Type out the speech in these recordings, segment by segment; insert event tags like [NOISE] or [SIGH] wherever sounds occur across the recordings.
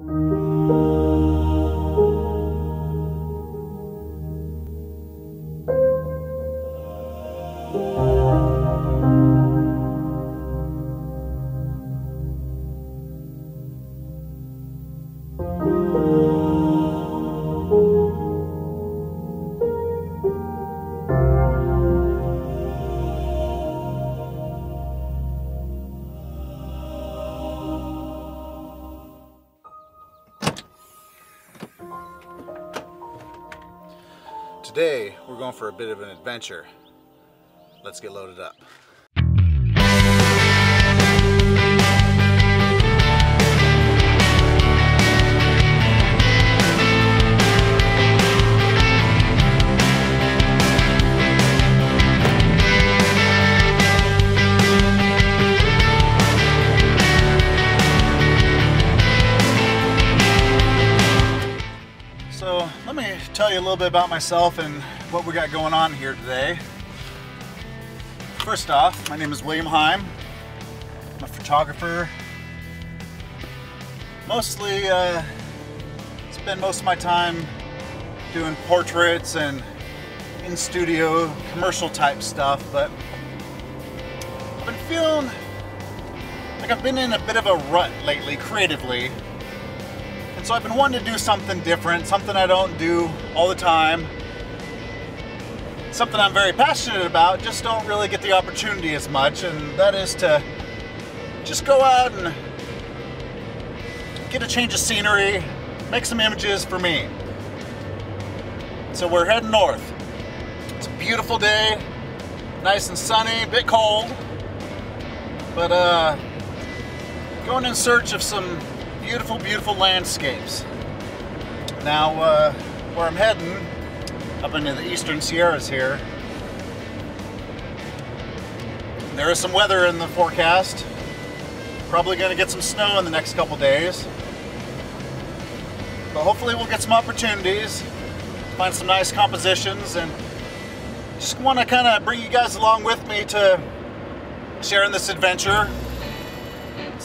Today, for a bit of an adventure. Let's get loaded up. Me tell you a little bit about myself and what we got going on here today. First off, my name is William Heim. I'm a photographer. Mostly uh, spend most of my time doing portraits and in studio commercial type stuff, but I've been feeling like I've been in a bit of a rut lately creatively and so I've been wanting to do something different, something I don't do all the time. Something I'm very passionate about, just don't really get the opportunity as much, and that is to just go out and get a change of scenery, make some images for me. So we're heading north. It's a beautiful day, nice and sunny, a bit cold, but uh, going in search of some beautiful, beautiful landscapes. Now, uh, where I'm heading, up into the eastern Sierras here, there is some weather in the forecast. Probably going to get some snow in the next couple days. But hopefully we'll get some opportunities, find some nice compositions, and just want to kind of bring you guys along with me to sharing this adventure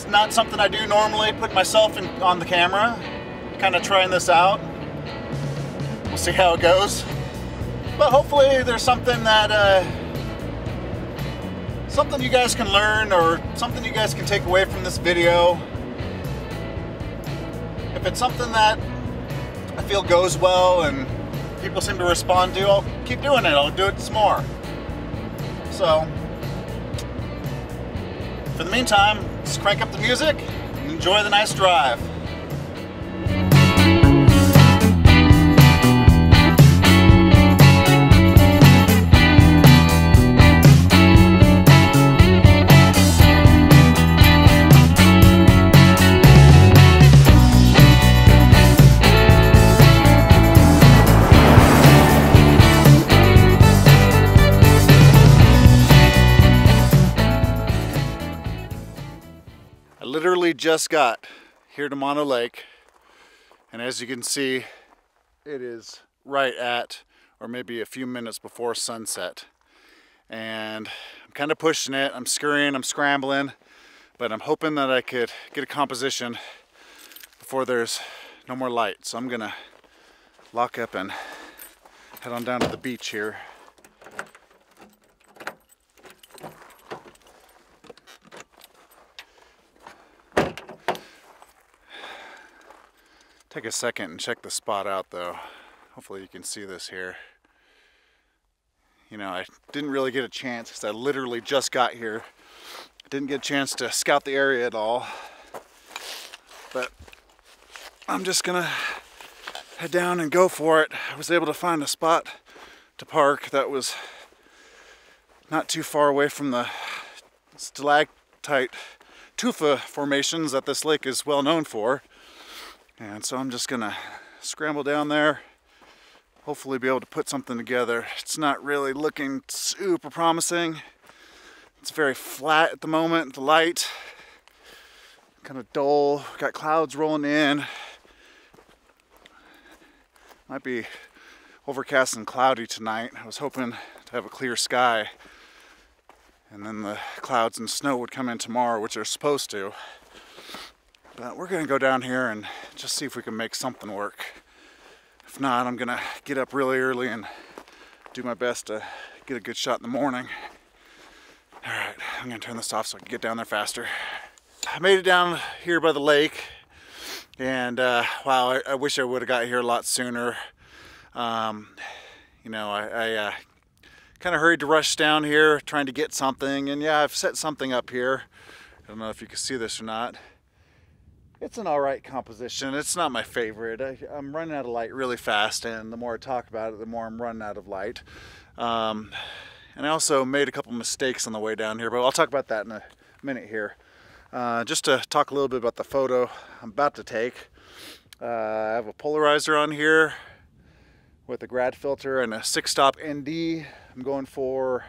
not something I do normally, put myself in, on the camera, kind of trying this out. We'll see how it goes. But hopefully there's something that, uh, something you guys can learn or something you guys can take away from this video. If it's something that I feel goes well and people seem to respond to, I'll keep doing it. I'll do it some more. So, for the meantime, let's crank up the music and enjoy the nice drive. Just got here to Mono Lake and as you can see it is right at or maybe a few minutes before sunset. And I'm kind of pushing it. I'm scurrying I'm scrambling but I'm hoping that I could get a composition before there's no more light. So I'm gonna lock up and head on down to the beach here Take a second and check the spot out though. Hopefully you can see this here. You know, I didn't really get a chance because I literally just got here. I didn't get a chance to scout the area at all. But I'm just gonna head down and go for it. I was able to find a spot to park that was not too far away from the stalactite tufa formations that this lake is well known for. And so I'm just gonna scramble down there, hopefully be able to put something together. It's not really looking super promising. It's very flat at the moment, the light, kind of dull. Got clouds rolling in. Might be overcast and cloudy tonight. I was hoping to have a clear sky and then the clouds and snow would come in tomorrow, which they're supposed to. But we're gonna go down here and just see if we can make something work. If not, I'm gonna get up really early and do my best to get a good shot in the morning. All right, I'm gonna turn this off so I can get down there faster. I made it down here by the lake and uh, wow, I, I, wish I would have got here a lot sooner. Um, you know, I, I uh, kind of hurried to rush down here trying to get something and yeah, I've set something up here. I don't know if you can see this or not. It's an all right composition. It's not my favorite. I, am running out of light really fast and the more I talk about it, the more I'm running out of light. Um, and I also made a couple mistakes on the way down here, but I'll talk about that in a minute here. Uh, just to talk a little bit about the photo I'm about to take. Uh, I have a polarizer on here with a grad filter and a six stop ND. I'm going for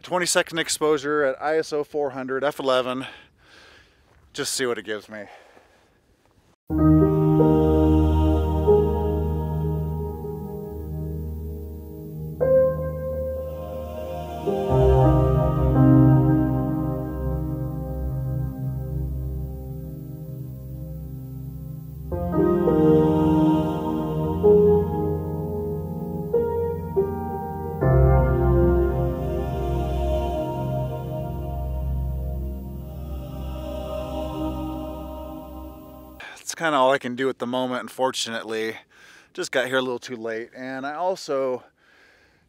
a 20 second exposure at ISO 400 f11. Just see what it gives me. Kind I can do at the moment, unfortunately. Just got here a little too late. And I also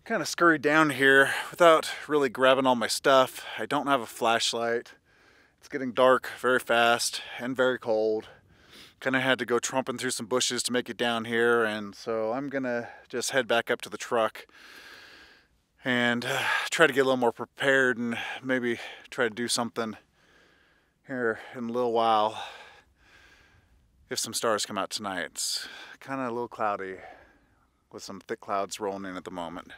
kind of scurried down here without really grabbing all my stuff. I don't have a flashlight. It's getting dark very fast and very cold. Kind of had to go trumping through some bushes to make it down here. And so I'm gonna just head back up to the truck and uh, try to get a little more prepared and maybe try to do something here in a little while if some stars come out tonight. It's kind of a little cloudy with some thick clouds rolling in at the moment.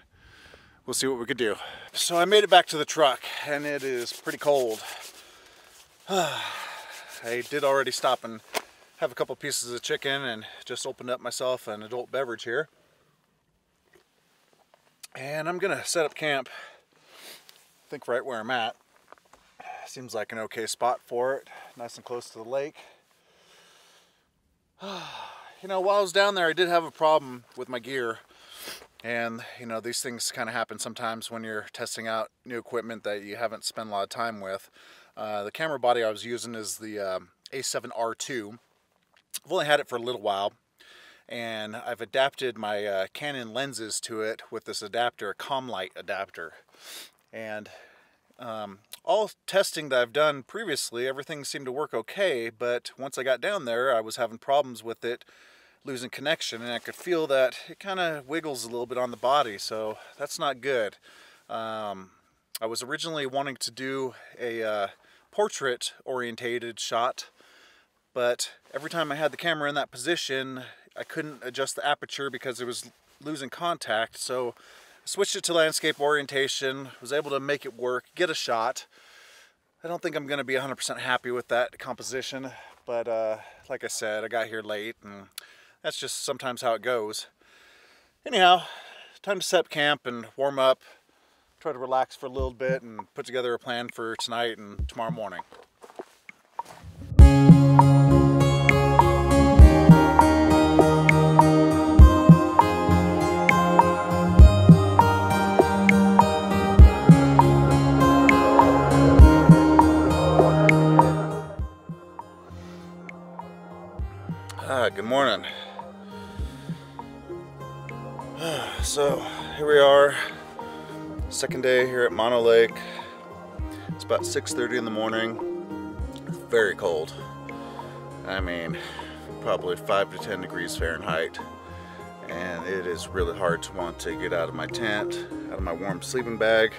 We'll see what we could do. So I made it back to the truck and it is pretty cold. [SIGHS] I did already stop and have a couple pieces of chicken and just opened up myself an adult beverage here. And I'm gonna set up camp, I think right where I'm at. Seems like an okay spot for it, nice and close to the lake. [SIGHS] you know, while I was down there, I did have a problem with my gear. And, you know, these things kind of happen sometimes when you're testing out new equipment that you haven't spent a lot of time with. Uh, the camera body I was using is the um, A7R2. I've only had it for a little while. And I've adapted my uh, Canon lenses to it with this adapter, a Commlite adapter. And um, all testing that I've done previously, everything seemed to work okay, but once I got down there, I was having problems with it losing connection, and I could feel that it kind of wiggles a little bit on the body, so that's not good. Um, I was originally wanting to do a uh, portrait orientated shot, but every time I had the camera in that position, I couldn't adjust the aperture because it was losing contact, so switched it to landscape orientation, was able to make it work, get a shot. I don't think I'm going to be 100% happy with that composition, but uh, like I said, I got here late and that's just sometimes how it goes. Anyhow, time to set up camp and warm up, try to relax for a little bit and put together a plan for tonight and tomorrow morning. Good morning. [SIGHS] So here we are, second day here at Mono Lake. It's about 6.30 in the morning. very cold. I mean, probably 5 to 10 degrees Fahrenheit. And it is really hard to want to get out of my tent, out of my warm sleeping bag.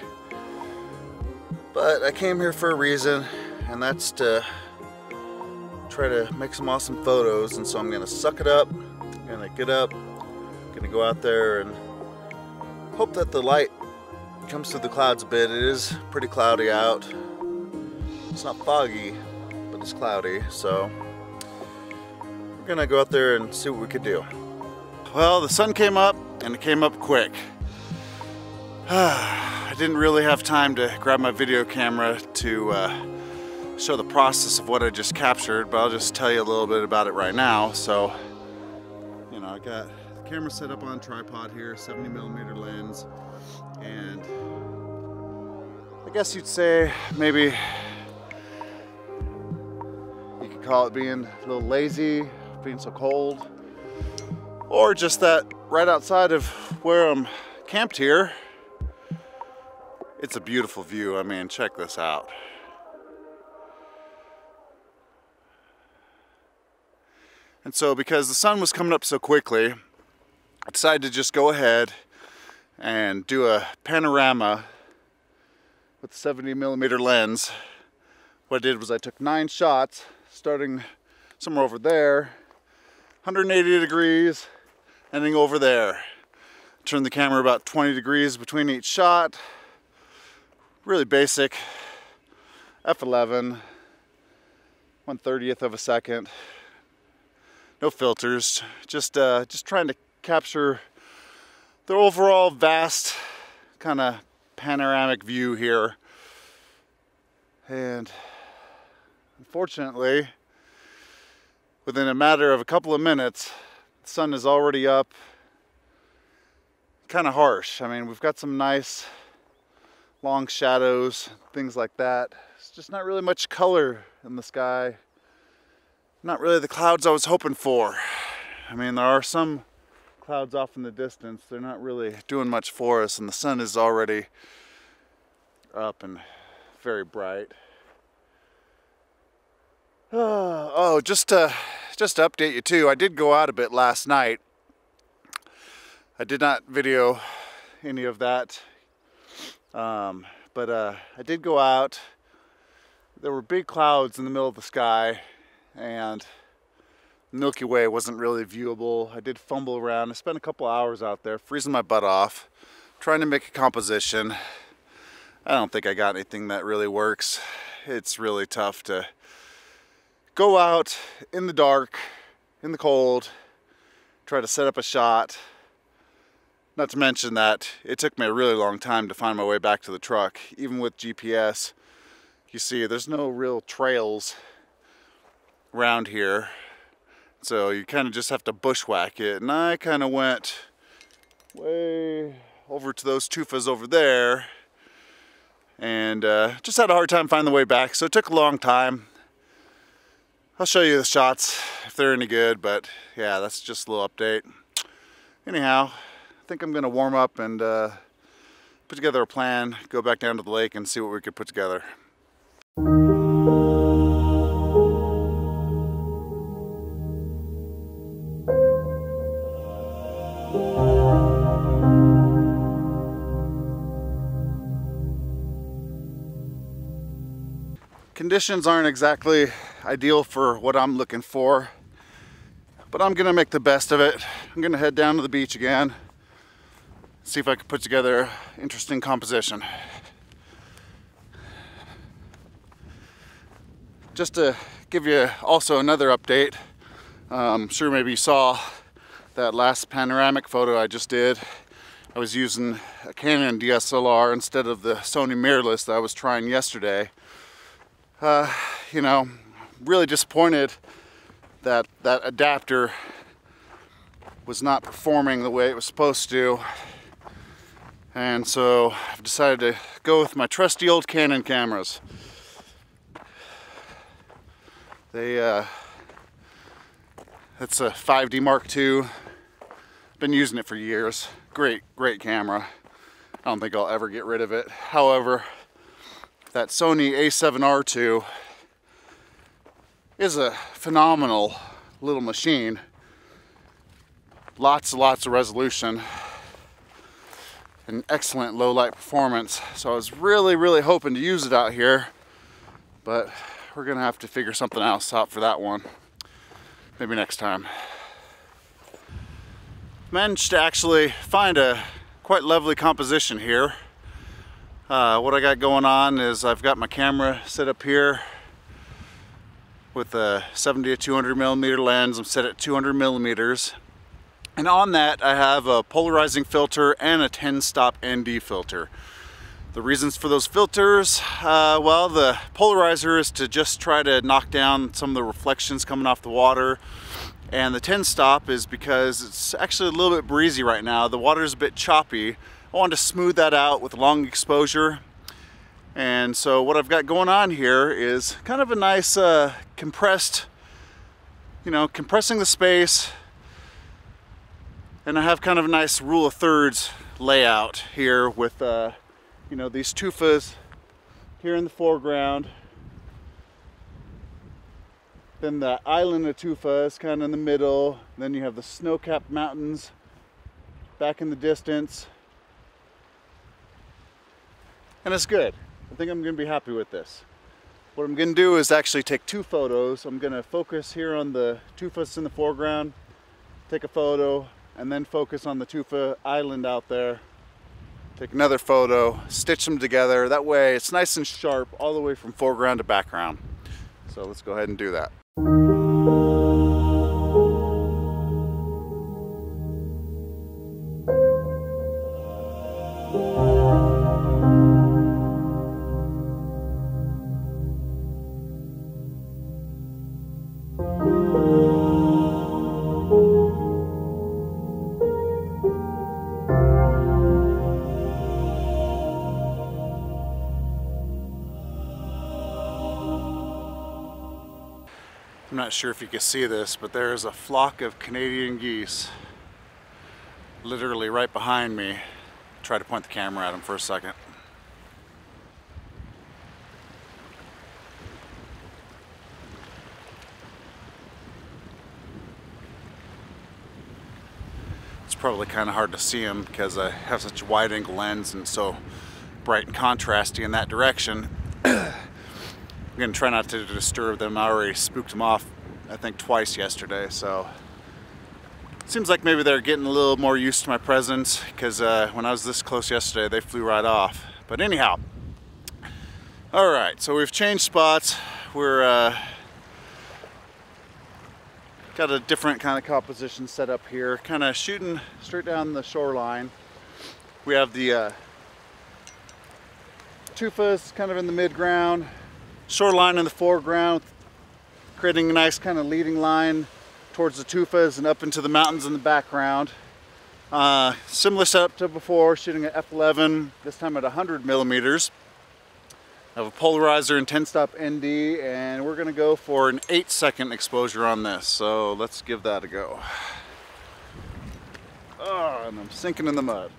But I came here for a reason, and that's to try to make some awesome photos and so I'm gonna suck it up I'm gonna get up gonna go out there and hope that the light comes through the clouds a bit. It is pretty cloudy out. It's not foggy but it's cloudy so we're gonna go out there and see what we could do. Well the sun came up and it came up quick. [SIGHS] I didn't really have time to grab my video camera to uh, show the process of what I just captured, but I'll just tell you a little bit about it right now. So, you know, I got the camera set up on tripod here, 70 millimeter lens, and I guess you'd say maybe you could call it being a little lazy, being so cold, or just that right outside of where I'm camped here, it's a beautiful view. I mean, check this out. And so because the sun was coming up so quickly, I decided to just go ahead and do a panorama with a 70 millimeter lens. What I did was I took nine shots, starting somewhere over there, 180 degrees, ending over there. Turn the camera about 20 degrees between each shot. Really basic, f11, 1 30th of a second no filters, just uh, just trying to capture the overall vast kind of panoramic view here. And unfortunately, within a matter of a couple of minutes, the sun is already up. Kind of harsh. I mean, we've got some nice long shadows, things like that. It's just not really much color in the sky not really the clouds I was hoping for. I mean, there are some clouds off in the distance. They're not really doing much for us, and the sun is already up and very bright. [SIGHS] Oh, just to, just to update you too, I did go out a bit last night. I did not video any of that, um, but uh, I did go out. There were big clouds in the middle of the sky and Milky Way wasn't really viewable. I did fumble around. I spent a couple hours out there freezing my butt off, trying to make a composition. I don't think I got anything that really works. It's really tough to go out in the dark, in the cold, try to set up a shot. Not to mention that it took me a really long time to find my way back to the truck. Even with GPS, you see there's no real trails around here. So you kind of just have to bushwhack it. And I kind of went way over to those tufas over there and uh, just had a hard time finding the way back. So it took a long time. I'll show you the shots if they're any good, but yeah, that's just a little update. Anyhow, I think I'm gonna warm up and uh, put together a plan, go back down to the lake and see what we could put together. Conditions aren't exactly ideal for what I'm looking for, but I'm gonna make the best of it. I'm gonna head down to the beach again, see if I can put together interesting composition. Just to give you also another update, I'm sure maybe you saw that last panoramic photo I just did. I was using a Canon DSLR instead of the Sony mirrorless that I was trying yesterday uh, you know, really disappointed that that adapter was not performing the way it was supposed to. And so I've decided to go with my trusty old Canon cameras. They, uh, it's a 5D Mark II. Been using it for years. Great, great camera. I don't think I'll ever get rid of it. However, that Sony a7R II is a phenomenal little machine. Lots and lots of resolution and excellent low light performance. So I was really, really hoping to use it out here, but we're gonna have to figure something else out for that one. Maybe next time. Managed to actually find a quite lovely composition here. Uh, what I got going on is I've got my camera set up here with a 70 to 200 millimeter lens. I'm set at 200 millimeters. And on that I have a polarizing filter and a 10 stop ND filter. The reasons for those filters, uh, well, the polarizer is to just try to knock down some of the reflections coming off the water. And the 10 stop is because it's actually a little bit breezy right now. The water is a bit choppy. I wanted to smooth that out with long exposure. And so what I've got going on here is kind of a nice uh, compressed, you know, compressing the space. And I have kind of a nice rule of thirds layout here with uh, you know, these tufas here in the foreground. Then the island of tufa is kind of in the middle. Then you have the snow-capped mountains back in the distance. And it's good. I think I'm gonna be happy with this. What I'm gonna do is actually take two photos. I'm gonna focus here on the tufas in the foreground, take a photo, and then focus on the tufa island out there take another photo, stitch them together. That way it's nice and sharp all the way from foreground to background. So let's go ahead and do that. Not sure if you can see this, but there is a flock of Canadian geese literally right behind me. Try to point the camera at them for a second. It's probably kind of hard to see them because I have such a wide angle lens and so bright and contrasty in that direction. [COUGHS] I'm gonna try not to disturb them. I already spooked them off, I think twice yesterday, so. Seems like maybe they're getting a little more used to my presence because uh, when I was this close yesterday, they flew right off. But anyhow, all right, so we've changed spots. We're uh, got a different kind of composition set up here, kind of shooting straight down the shoreline. We have the uh, tufas kind of in the mid ground, shoreline in the foreground, creating a nice kind of leading line towards the tufas and up into the mountains in the background. Uh, similar setup to before, shooting at f11, this time at 100 millimeters. I have a polarizer and 10 stop ND and we're gonna go for an eight second exposure on this. So let's give that a go. Oh, and I'm sinking in the mud.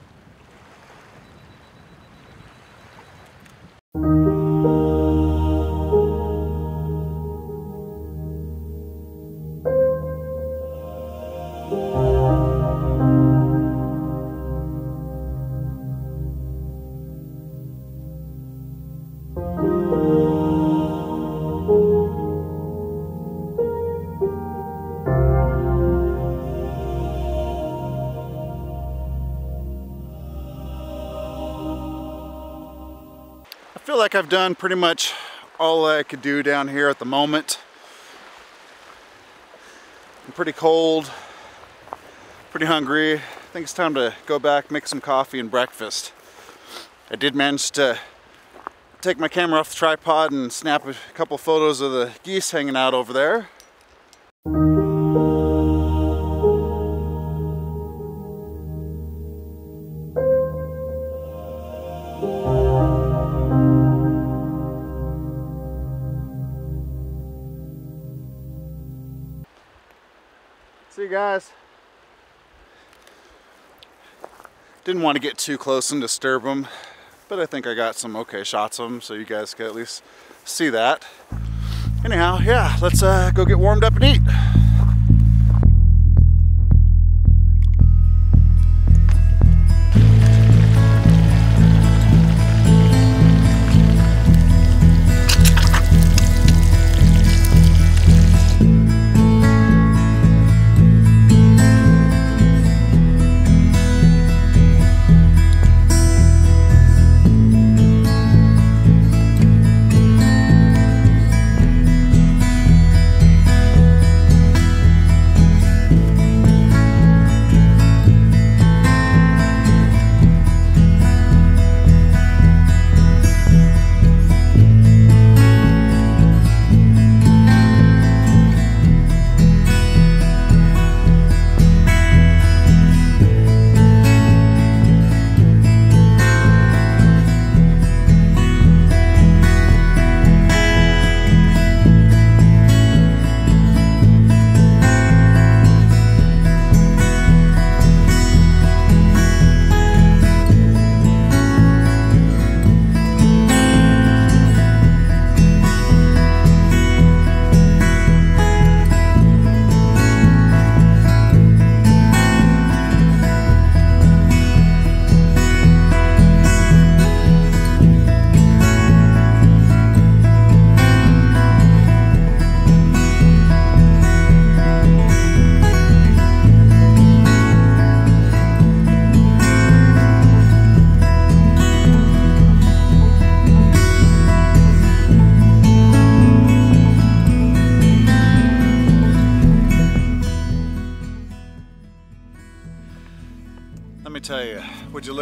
Like I've done pretty much all I could do down here at the moment. I'm pretty cold, pretty hungry. I think it's time to go back, make some coffee and breakfast. I did manage to take my camera off the tripod and snap a couple photos of the geese hanging out over there. Want to get too close and disturb them, but I think I got some okay shots of them so you guys can at least see that. Anyhow, yeah, let's uh, go get warmed up and eat.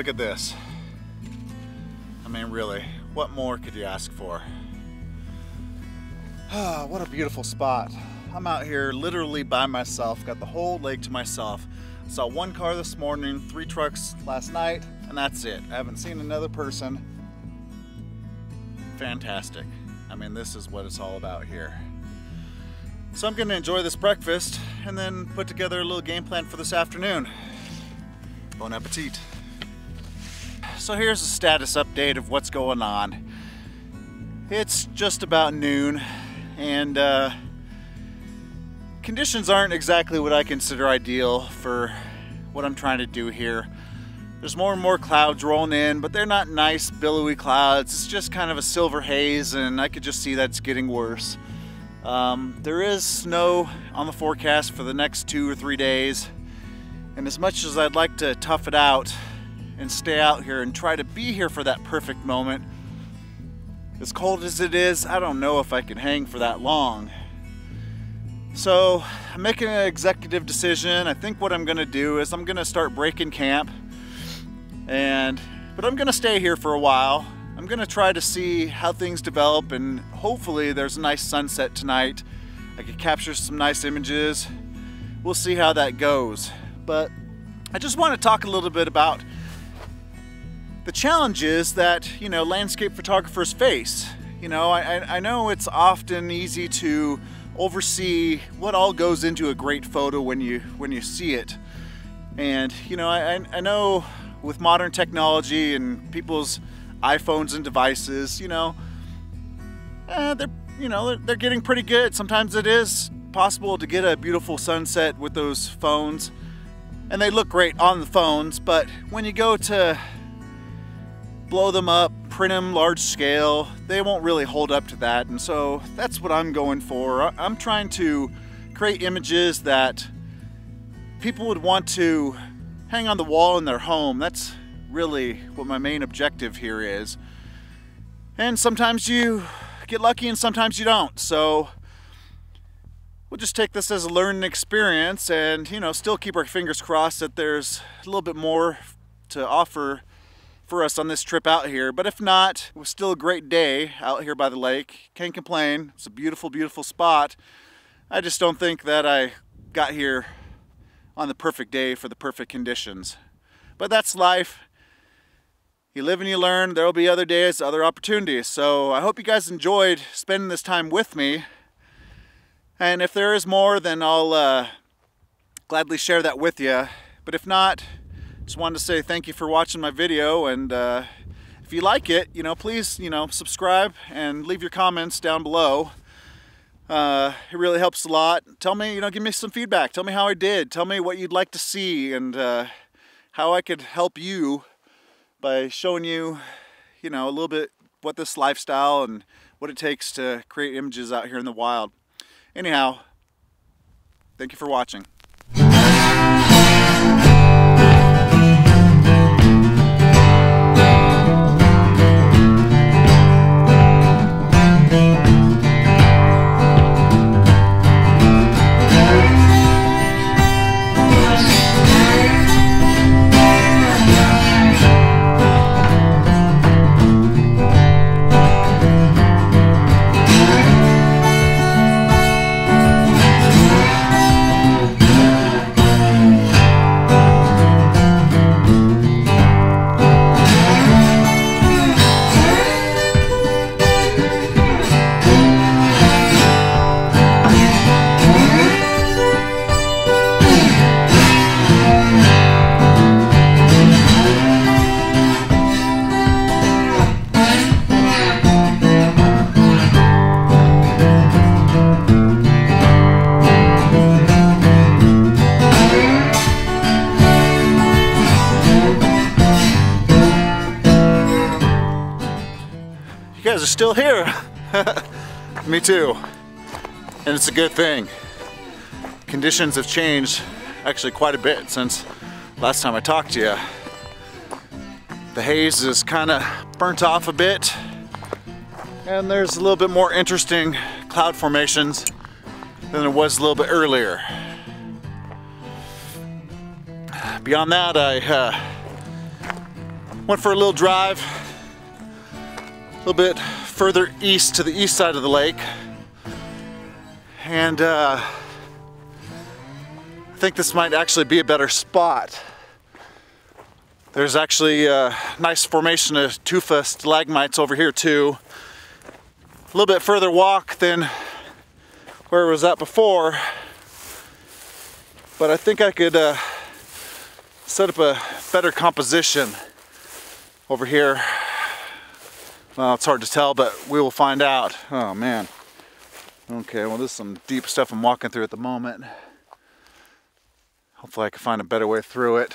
Look at this? I mean, really, what more could you ask for? [SIGHS] Ah, what a beautiful spot. I'm out here literally by myself, got the whole lake to myself. Saw one car this morning, three trucks last night, and that's it. I haven't seen another person. Fantastic. I mean, this is what it's all about here. So I'm gonna enjoy this breakfast and then put together a little game plan for this afternoon. Bon appetit. So here's a status update of what's going on. It's just about noon and uh, conditions aren't exactly what I consider ideal for what I'm trying to do here. There's more and more clouds rolling in, but they're not nice billowy clouds. It's just kind of a silver haze and I could just see that's getting worse. Um, there is snow on the forecast for the next two or three days. And as much as I'd like to tough it out and stay out here and try to be here for that perfect moment, as cold as it is, I don't know if I can hang for that long. So I'm making an executive decision. I think what I'm gonna do is I'm gonna start breaking camp and but I'm gonna stay here for a while. I'm gonna try to see how things develop and hopefully there's a nice sunset tonight. I could capture some nice images. We'll see how that goes. But I just want to talk a little bit about the challenges that, you know, landscape photographers face. You know, I, I know it's often easy to oversee what all goes into a great photo when you when you see it. And you know, I, I know with modern technology and people's iPhones and devices, you know, eh, they're you know they're, they're getting pretty good. Sometimes it is possible to get a beautiful sunset with those phones, and they look great on the phones. But when you go to blow them up, print them large scale, they won't really hold up to that. And so that's what I'm going for. I'm trying to create images that people would want to hang on the wall in their home. That's really what my main objective here is. And sometimes you get lucky and sometimes you don't. So we'll just take this as a learning experience and, you know, still keep our fingers crossed that there's a little bit more to offer for us on this trip out here. But if not, it was still a great day out here by the lake. Can't complain. It's a beautiful, beautiful spot. I just don't think that I got here on the perfect day for the perfect conditions. But that's life. You live and you learn. There will be other days, other opportunities. So I hope you guys enjoyed spending this time with me. And if there is more, then I'll uh, gladly share that with you. But if not, just wanted to say thank you for watching my video and uh, if you like it, you know, please, you know, subscribe and leave your comments down below. Uh, it really helps a lot. Tell me, you know, give me some feedback. Tell me how I did. Tell me what you'd like to see and uh, how I could help you by showing you, you know, a little bit what this lifestyle and what it takes to create images out here in the wild. Anyhow, thank you for watching. Me too. And it's a good thing. Conditions have changed actually quite a bit since last time I talked to you. The haze is kind of burnt off a bit and there's a little bit more interesting cloud formations than there was a little bit earlier. Beyond that, I uh, Went for a little drive, a little bit further east to the east side of the lake. And uh, I think this might actually be a better spot. There's actually a nice formation of tufa stalagmites over here too. A little bit further walk than where it was at before. But I think I could uh, set up a better composition over here. Well, it's hard to tell, but we will find out. Oh man. Okay, well this is some deep stuff I'm walking through at the moment. Hopefully I can find a better way through it.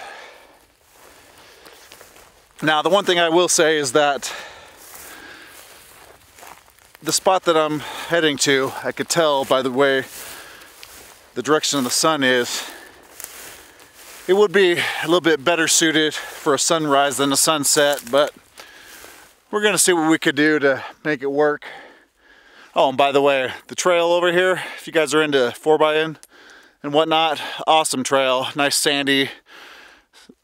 Now, the one thing I will say is that the spot that I'm heading to, I could tell by the way the direction of the sun is, it would be a little bit better suited for a sunrise than a sunset, but we're gonna see what we could do to make it work. Oh, and by the way, the trail over here, if you guys are into 4x and whatnot, awesome trail, nice sandy,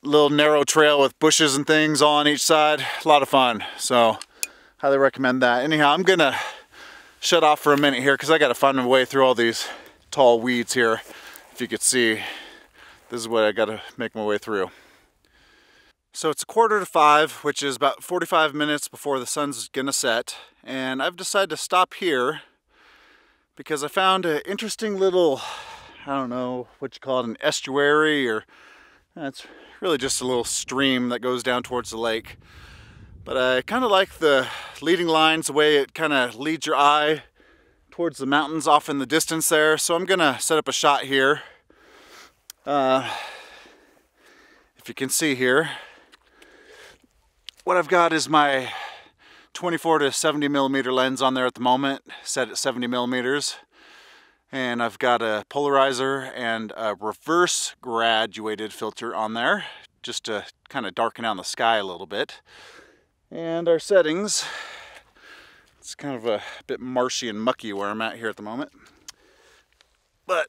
little narrow trail with bushes and things on each side. A lot of fun, so highly recommend that. Anyhow, I'm gonna shut off for a minute here because I gotta find my way through all these tall weeds here. If you could see, this is what I gotta make my way through. So it's a quarter to five, which is about 45 minutes before the sun's gonna set. And I've decided to stop here because I found an interesting little, I don't know what you call it, an estuary or it's really just a little stream that goes down towards the lake. But I kind of like the leading lines, the way it kind of leads your eye towards the mountains off in the distance there. So I'm gonna set up a shot here. Uh, if you can see here, what I've got is my 24 to 70 millimeter lens on there at the moment, set at 70 millimeters. And I've got a polarizer and a reverse graduated filter on there, just to kind of darken down the sky a little bit. And our settings, it's kind of a bit marshy and mucky where I'm at here at the moment. But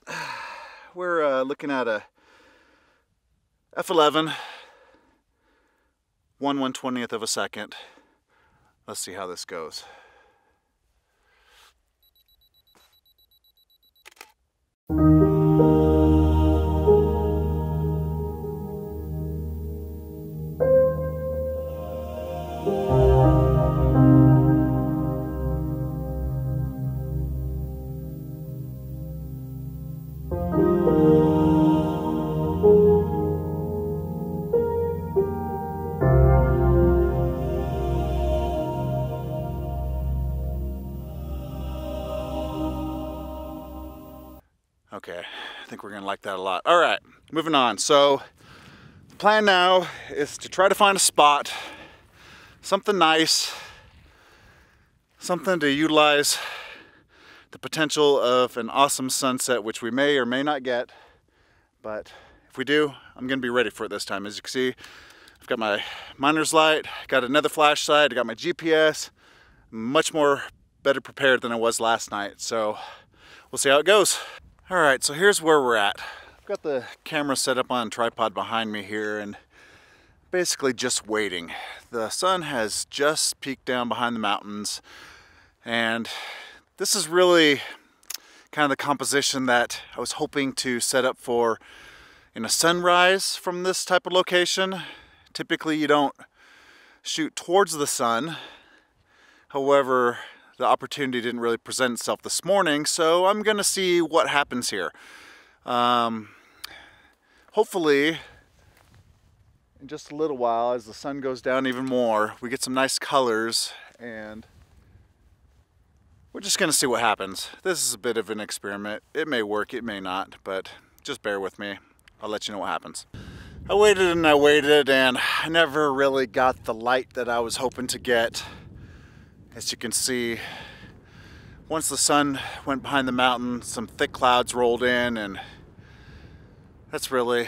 we're uh, looking at a f11 1 120th of a second. Let's see how this goes. Okay, I think we're gonna like that a lot. All right, moving on. So the plan now is to try to find a spot, something nice, something to utilize the potential of an awesome sunset, which we may or may not get. But if we do, I'm gonna be ready for it this time. As you can see, I've got my miner's light, got another flashlight, I got my GPS, much more better prepared than I was last night. So we'll see how it goes. All right, so here's where we're at. I've got the camera set up on tripod behind me here and basically just waiting. The sun has just peeked down behind the mountains and this is really kind of the composition that I was hoping to set up for in a sunrise from this type of location. Typically you don't shoot towards the sun. However, the opportunity didn't really present itself this morning, so I'm gonna see what happens here. Um, hopefully, in just a little while, as the sun goes down even more, we get some nice colors and we're just gonna see what happens. This is a bit of an experiment. It may work, it may not, but just bear with me. I'll let you know what happens. I waited and I waited and I never really got the light that I was hoping to get. As you can see, once the sun went behind the mountain, some thick clouds rolled in and that's really,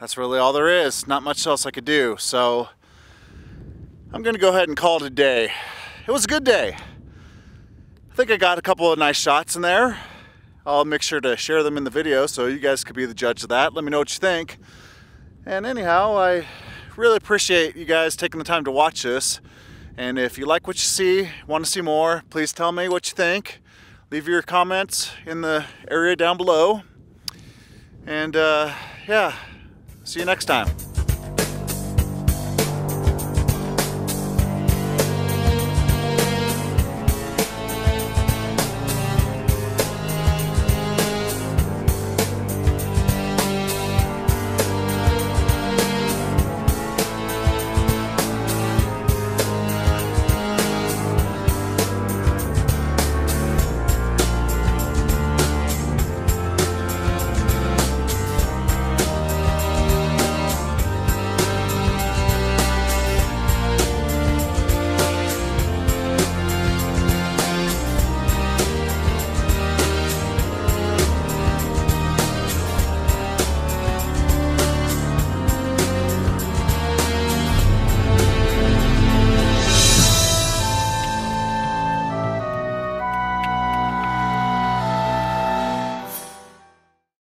that's really all there is. Not much else I could do. So I'm gonna go ahead and call it a day. It was a good day. I think I got a couple of nice shots in there. I'll make sure to share them in the video so you guys could be the judge of that. Let me know what you think. And anyhow, I really appreciate you guys taking the time to watch this. And if you like what you see, want to see more, please tell me what you think. Leave your comments in the area down below. And uh, yeah, see you next time.